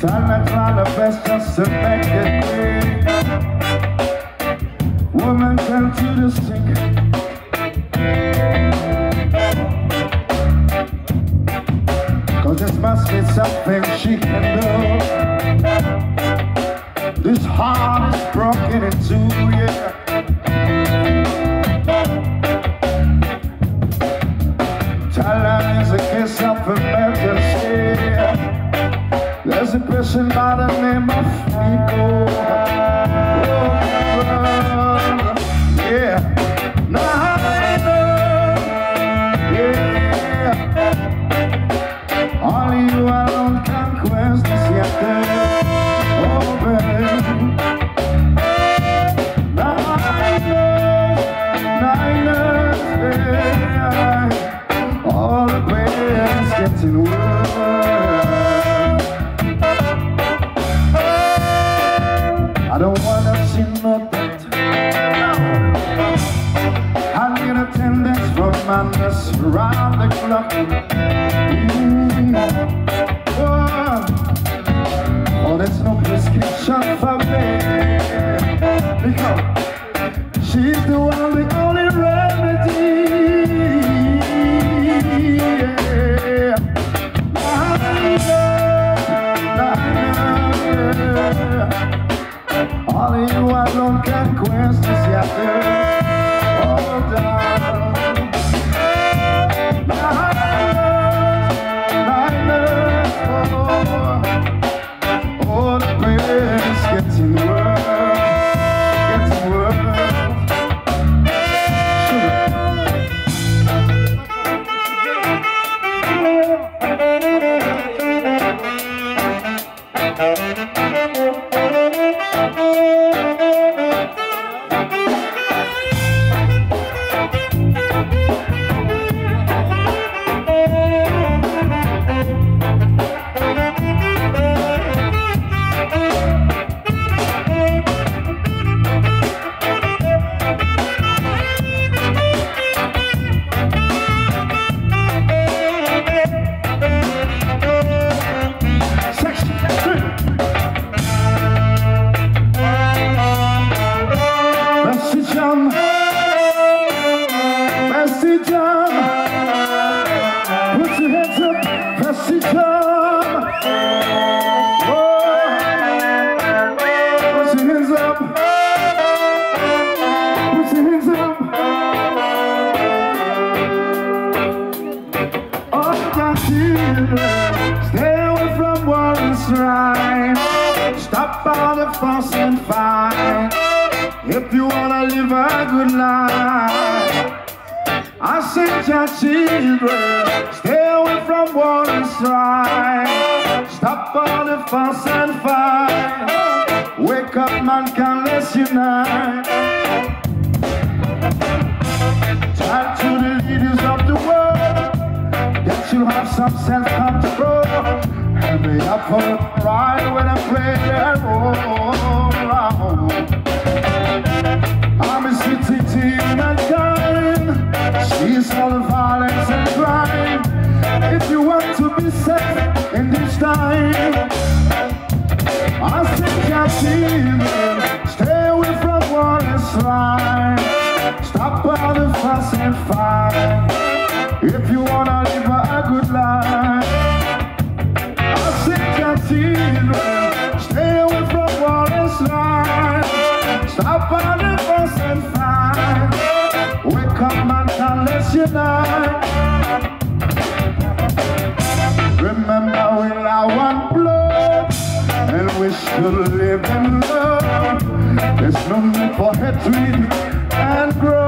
Trying to try the best just to make it clear. Woman turned to the sink Cause this must be something she can do. This heart is broken in two, yeah. Tell her there's a kiss person by the name of Nico. Yeah. Now I know, yeah. Only you nurse around the clock. Mm. Oh. oh, John, Bessie John, put your hands up, Bessie John. Oh, put your hands up, put your hands up. Oh, my children, stay away from war and strife. Stop all the fuss and fight. If you wanna live a good life, I say, your children, stay away from war and strife. Stop all the fuss and fight. Wake up, mankind, let's unite. Talk to the leaders of the world that you have some self-control and be up for ride when I play that oh. All. If you wanna live a good life, I stay away from and strife. Stop all the and. Wake up, man, unite. Remember, we are one blood, and we should live in love. There's no need for hatred and grudge.